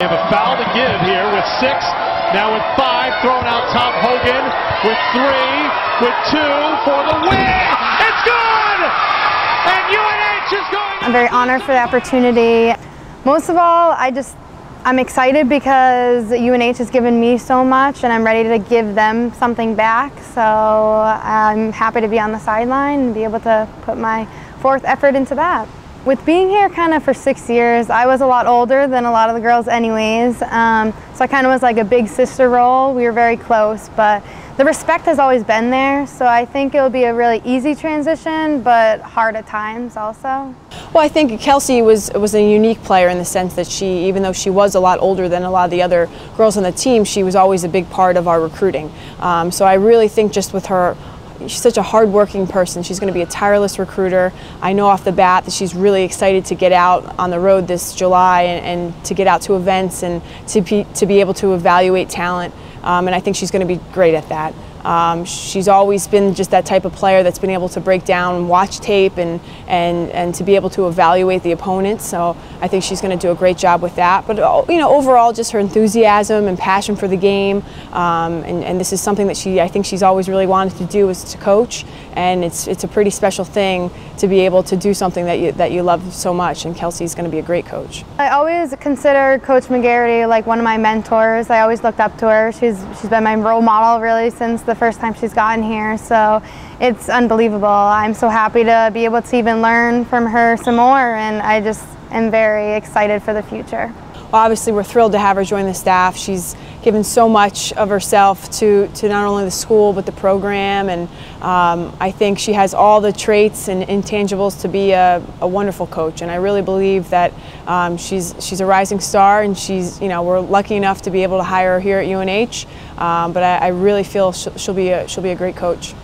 They have a foul to give here with six. Now with five, thrown out top Hogan with three, with two for the win. It's good! And UNH is going. I'm very honored for the opportunity. Most of all, I just I'm excited because UNH has given me so much and I'm ready to give them something back. So I'm happy to be on the sideline and be able to put my fourth effort into that. With being here kind of for six years, I was a lot older than a lot of the girls anyways. Um, so I kind of was like a big sister role. We were very close, but the respect has always been there. So I think it will be a really easy transition, but hard at times also. Well, I think Kelsey was was a unique player in the sense that she, even though she was a lot older than a lot of the other girls on the team, she was always a big part of our recruiting. Um, so I really think just with her she's such a hardworking person. She's going to be a tireless recruiter. I know off the bat that she's really excited to get out on the road this July and, and to get out to events and to be, to be able to evaluate talent. Um, and I think she's going to be great at that. Um, she's always been just that type of player that's been able to break down watch tape and, and, and to be able to evaluate the opponent. So I think she's going to do a great job with that. But uh, you know, overall, just her enthusiasm and passion for the game, um, and, and this is something that she I think she's always really wanted to do is to coach, and it's it's a pretty special thing to be able to do something that you that you love so much. And Kelsey's going to be a great coach. I always consider Coach Magarity like one of my mentors. I always looked up to her. She's she's been my role model really since the first time she's gotten here. So it's unbelievable. I'm so happy to be able to even learn from her some more, and I just am very excited for the future. Well, obviously, we're thrilled to have her join the staff. She's given so much of herself to, to not only the school but the program, and um, I think she has all the traits and intangibles to be a, a wonderful coach. And I really believe that um, she's she's a rising star, and she's you know we're lucky enough to be able to hire her here at UNH. Um, but I, I, really feel she'll, she'll be a, she'll be a great coach.